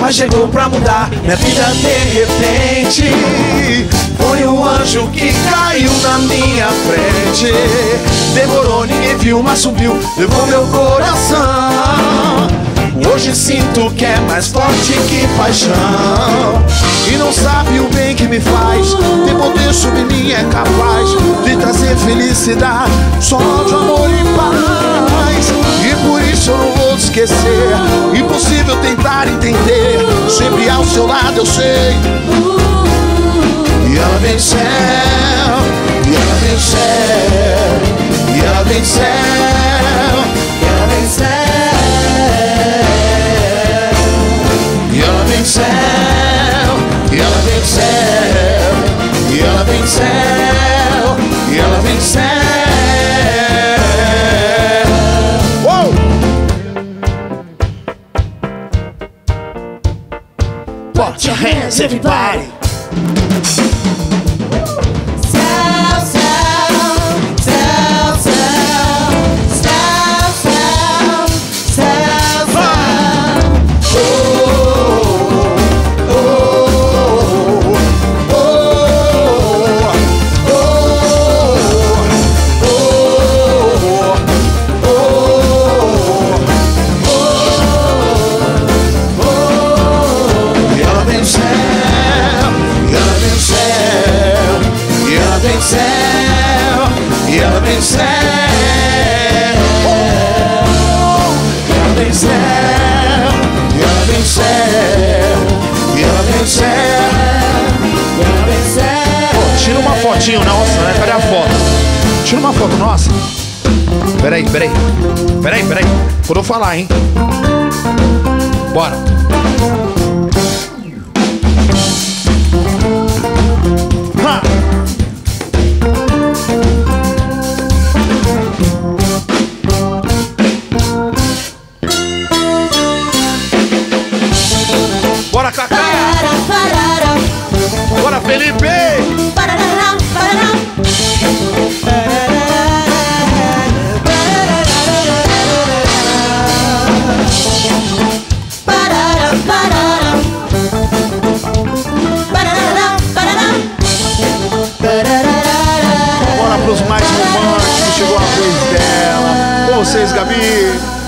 mas chegou pra mudar minha vida de repente. Foi um anjo que caiu na minha frente. Demorou, ninguém viu, mas subiu, levou meu coração. Hoje sinto que é mais forte que paixão. E não sabe o bem que me faz. Tem poder sobre mim, é capaz de trazer felicidade. Só de amor e paz. E por isso eu não vou esquecer. Lado eu sei. E ela venceu. E ela venceu. Put your hands, everybody. Tira uma fotinho nossa, né? Cadê a foto? Tira uma foto nossa. Peraí, peraí. Peraí, peraí. Quando eu falar, hein? Bora. Pros mais românticos, chegou a vez dela. Com vocês, Gabi.